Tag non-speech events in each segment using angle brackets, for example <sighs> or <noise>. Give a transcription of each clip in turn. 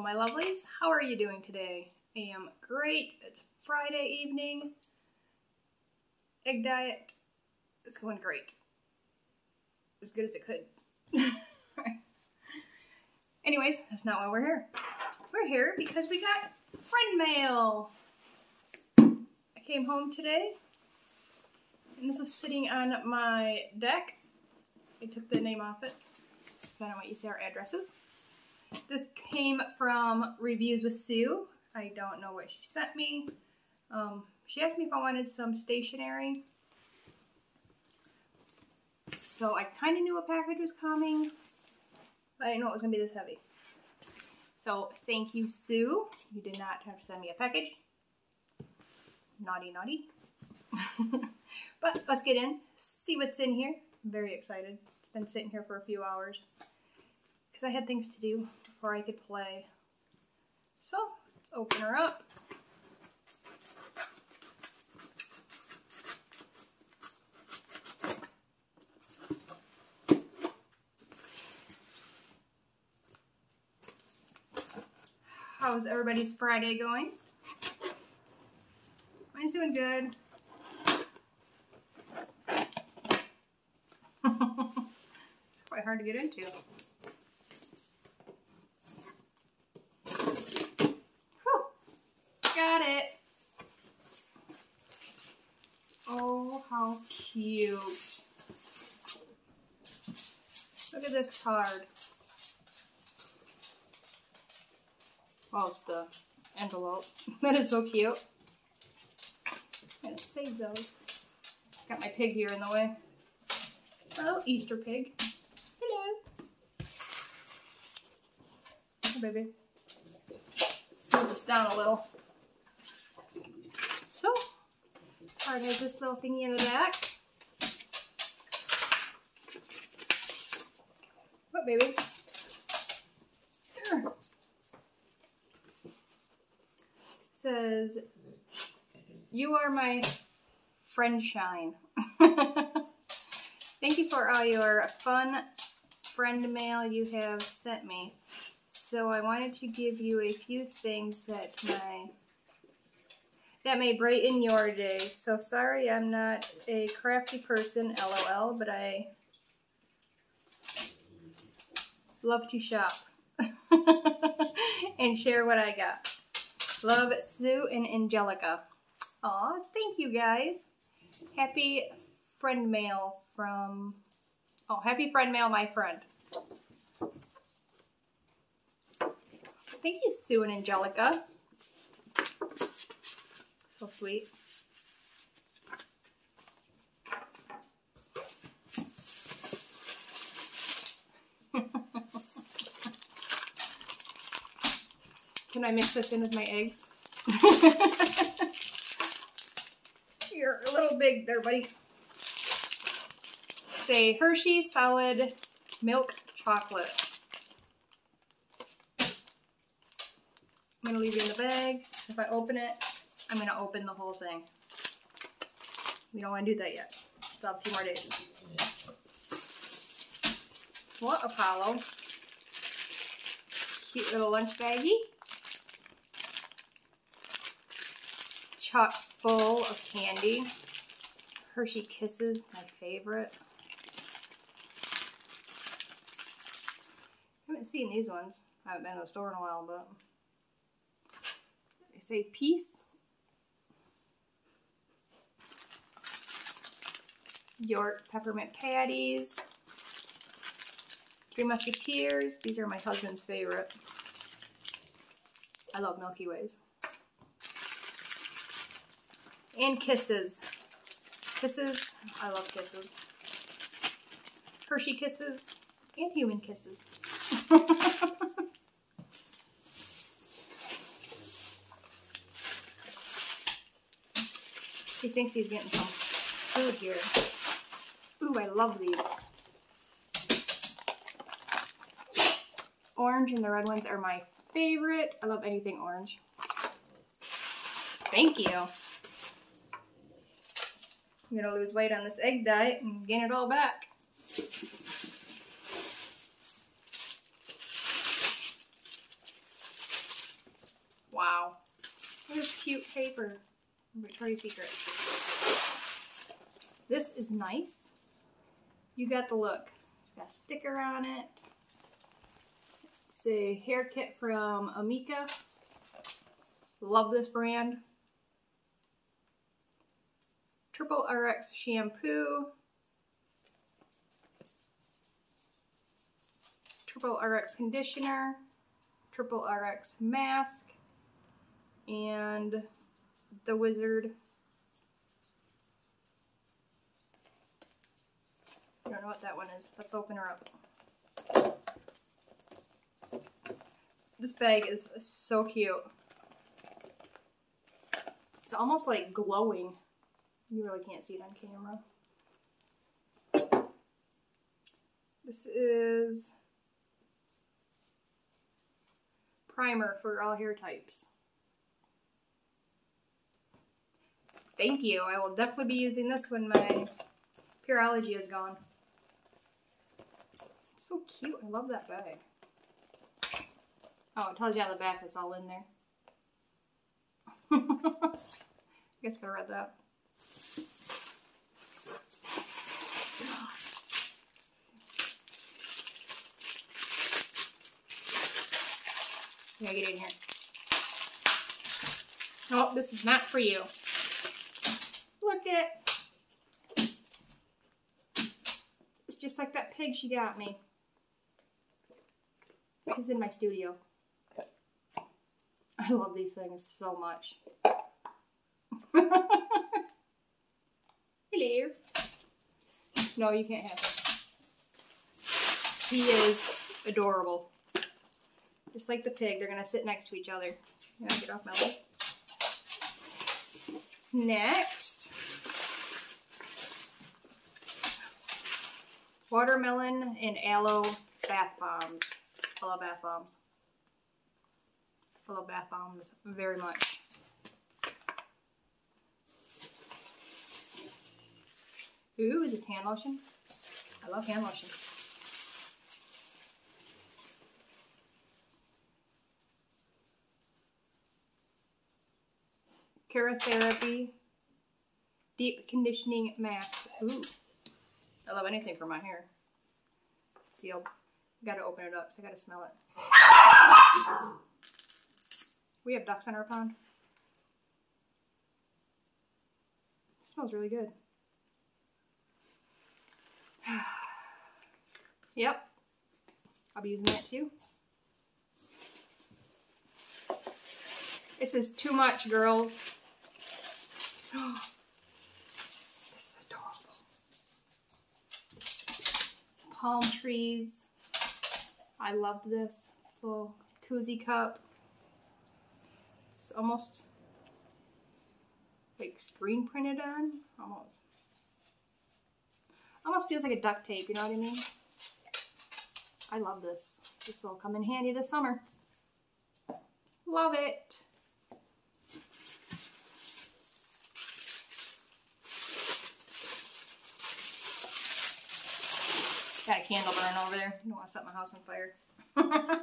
My lovelies. How are you doing today? I am great. It's Friday evening. Egg diet. It's going great. As good as it could. <laughs> Anyways, that's not why we're here. We're here because we got friend mail. I came home today and this was sitting on my deck. I took the name off it so I don't want you to see our addresses. This came from Reviews with Sue. I don't know what she sent me. Um, she asked me if I wanted some stationery. So I kind of knew a package was coming, but I didn't know it was going to be this heavy. So thank you, Sue. You did not have to send me a package. Naughty, naughty. <laughs> but let's get in, see what's in here. I'm very excited. It's been sitting here for a few hours because I had things to do before I could play. So let's open her up. How's everybody's Friday going? Mine's doing good. <laughs> it's quite hard to get into. Got it. Oh, how cute. This card. Well, it's the envelope. <laughs> that is so cute. I'm gonna save those. Got my pig here in the way. Oh, Easter pig. Hello. Hey, baby. Move this down a little. So, card has this little thingy in the back. Baby? Here. Says, you are my friend shine. <laughs> Thank you for all your fun friend mail you have sent me. So I wanted to give you a few things that my that may brighten your day. So sorry I'm not a crafty person, lol, but I love to shop <laughs> and share what I got. Love, Sue and Angelica. Aw, thank you guys. Happy friend mail from, oh, happy friend mail, my friend. Thank you, Sue and Angelica. So sweet. Can I mix this in with my eggs? <laughs> You're a little big there, buddy. Say Hershey solid milk chocolate. I'm gonna leave it in the bag. If I open it, I'm gonna open the whole thing. We don't wanna do that yet. Still have a few more days. What Apollo? Cute little lunch baggie. Chock full of candy. Hershey Kisses, my favorite. I haven't seen these ones. I haven't been to the store in a while, but they say peace. York peppermint patties. Three Musketeers. These are my husband's favorite. I love Milky Ways. And Kisses. Kisses. I love Kisses. Hershey Kisses. And Human Kisses. <laughs> he thinks he's getting some food here. Ooh, I love these. Orange and the red ones are my favorite. I love anything orange. Thank you. I'm going to lose weight on this egg diet and gain it all back. Wow. What this cute paper Victoria's Secret. This is nice. You got the look. It's got a sticker on it. It's a hair kit from Amika. Love this brand. Triple RX shampoo. Triple RX conditioner. Triple RX mask. And the Wizard. I don't know what that one is. Let's open her up. This bag is so cute. It's almost like glowing. You really can't see it on camera. This is primer for all hair types. Thank you. I will definitely be using this when my Pureology is gone. It's so cute. I love that bag. Oh, it tells you on the back it's all in there. <laughs> I guess I read that. Yeah, get in here. Oh, this is not for you. Look at it. It's just like that pig she got me. He's in my studio. I love these things so much. <laughs> Hello. No, you can't have him. He is adorable. Just like the pig, they're gonna sit next to each other. Get off my leg. Next, watermelon and aloe bath bombs. I love bath bombs. I love bath bombs very much. Ooh, is this hand lotion? I love hand lotion. Therapy Deep Conditioning Mask. Ooh, I love anything for my hair. Sealed. Gotta open it up, so I gotta smell it. We have ducks in our pond. It smells really good. <sighs> yep. I'll be using that too. This is too much, girls. This is adorable. Palm trees. I love this. This little koozie cup. It's almost like screen printed on. Almost. Almost feels like a duct tape, you know what I mean? I love this. This will come in handy this summer. Love it. Got a candle burning over there. I don't want to set my house on fire. <laughs>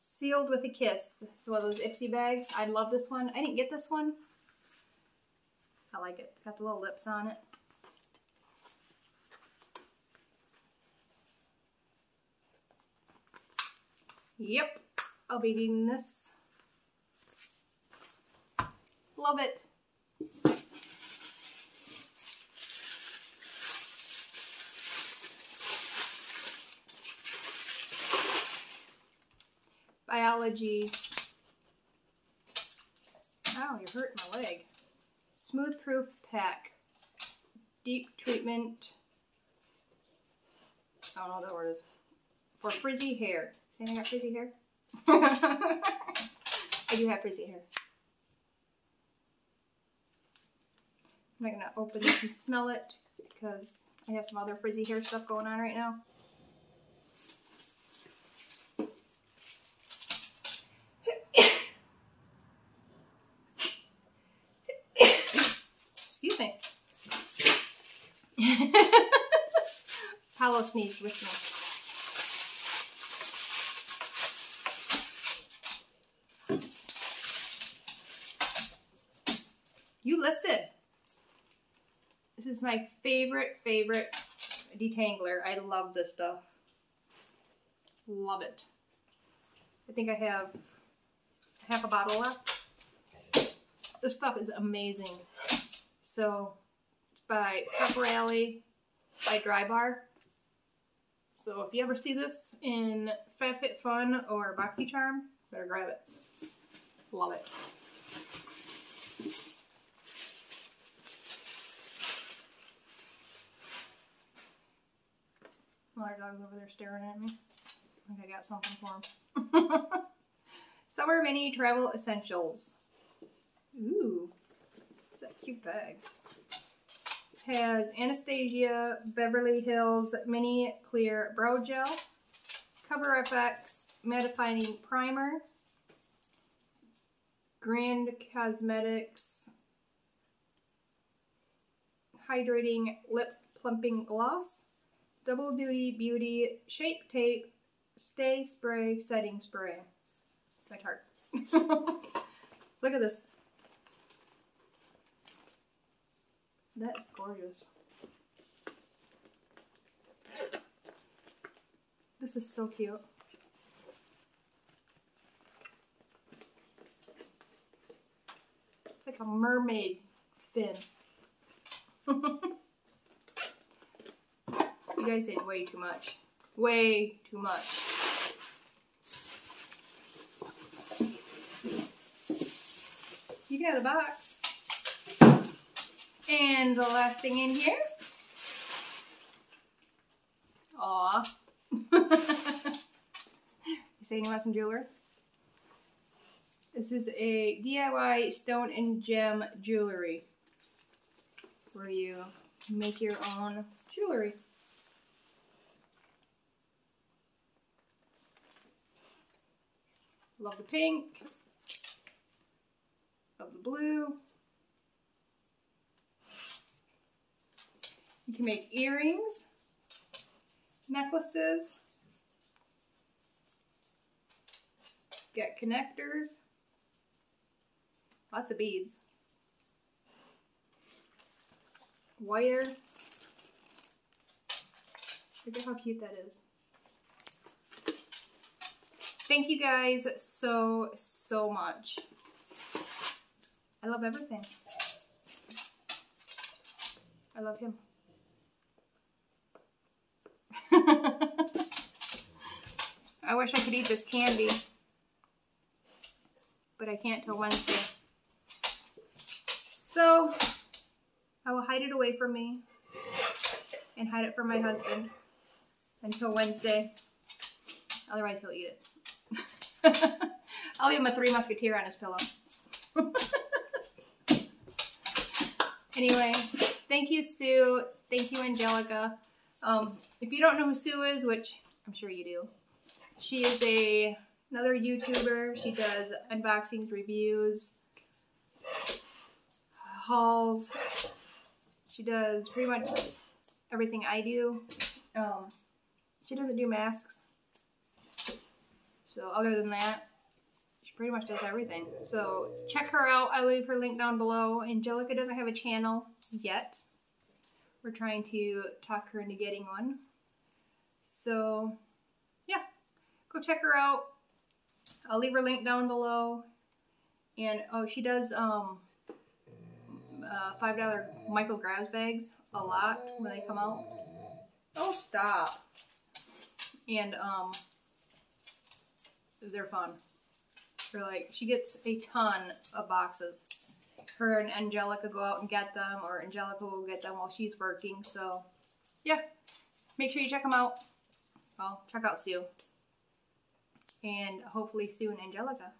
Sealed with a kiss. It's one of those Ipsy bags. I love this one. I didn't get this one. I like it. It's got the little lips on it. Yep, I'll be eating this. Love it. Biolage. Ow, you're hurting my leg. Smooth Proof Pack. Deep Treatment. I don't know what that word is. For frizzy hair. See, I got frizzy hair? <laughs> I do have frizzy hair. I'm not going to open this and smell it because I have some other frizzy hair stuff going on right now. Paulo sneezed with me. You listen. This is my favorite, favorite detangler. I love this stuff. Love it. I think I have half a bottle left. This stuff is amazing. So, it's by Prep Rally by Drybar. So if you ever see this in FabFitFun or BoxyCharm, better grab it. Love it. Well, our dog's over there staring at me. I think I got something for him. <laughs> Summer Mini Travel Essentials. Ooh, it's a cute bag has Anastasia Beverly Hills Mini Clear Brow Gel, Cover FX Mattifying Primer, Grande Cosmetics Hydrating Lip Plumping Gloss, Double Duty Beauty Shape Tape Stay Spray Setting Spray. My Tarte. <laughs> Look at this. That's gorgeous. This is so cute. It's like a mermaid fin. <laughs> you guys did way too much. Way too much. You can have the box. And the last thing in here. Aw. <laughs> you saying you want some jewelry? This is a DIY stone and gem jewelry where you make your own jewelry. Love the pink. Love the blue. You can make earrings, necklaces, get connectors, lots of beads, wire. Look at how cute that is. Thank you guys so, so much. I love everything. I love him. I wish I could eat this candy, but I can't till Wednesday. So, I will hide it away from me and hide it from my husband until Wednesday. Otherwise, he'll eat it. <laughs> I'll leave him a Three Musketeer on his pillow. <laughs> anyway, thank you, Sue. Thank you, Angelica. Um, if you don't know who Sue is, which I'm sure you do, she is a another YouTuber. She does unboxings, reviews, hauls. She does pretty much everything I do. Um, she doesn't do masks. So other than that, she pretty much does everything. So check her out. I leave her link down below. Angelica doesn't have a channel yet. We're trying to talk her into getting one. So, go check her out. I'll leave her link down below. And, oh, she does um, uh, $5 Michael Grabs bags a lot when they come out. Oh, stop. And, um, they're fun. They're like, she gets a ton of boxes her and Angelica go out and get them, or Angelica will get them while she's working. So, yeah, make sure you check them out. Well, check out Sue. And hopefully and Angelica.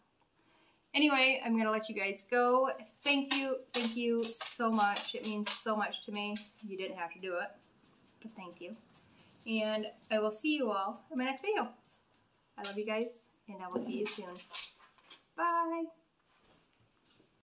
Anyway, I'm going to let you guys go. Thank you, thank you so much. It means so much to me. You didn't have to do it, but thank you. And I will see you all in my next video. I love you guys, and I will see you soon. Bye.